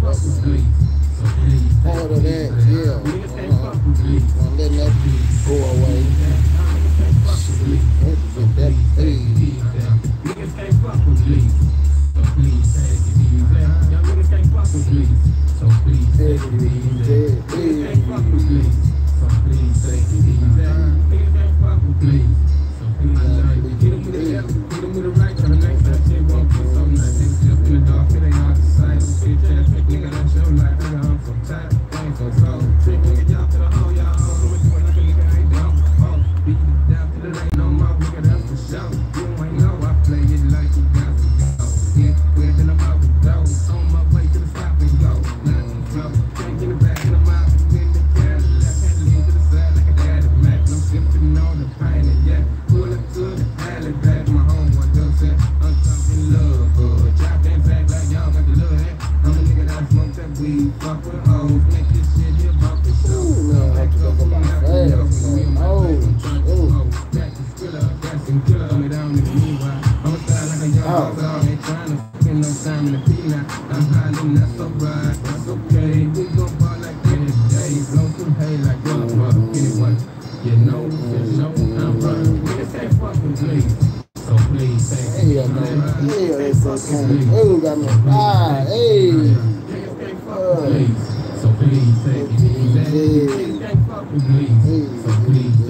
Part Ooh, no, I have to. Oh. Hey, man. Hey, got me. Ah, hey. Uh, hey, I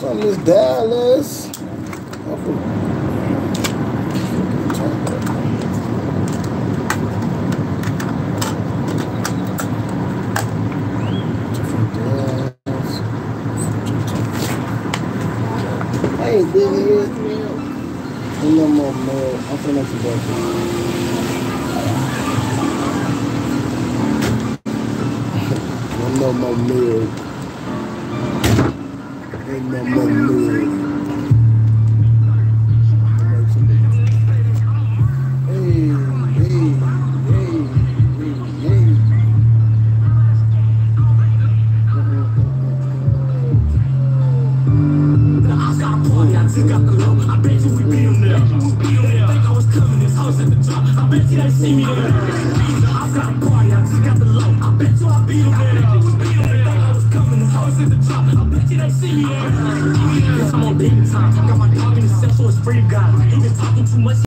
from this Dallas? From- From. Hey, big head. Ain't no more. I'm finna make. No more milk. see me there. I got a party, I just got the low. I bet you I beat 'em there. House at the top. I bet you they see me there. Bitch, I'm on big time. Got my dog in the cell, so it's free God. Ain't been talking too much.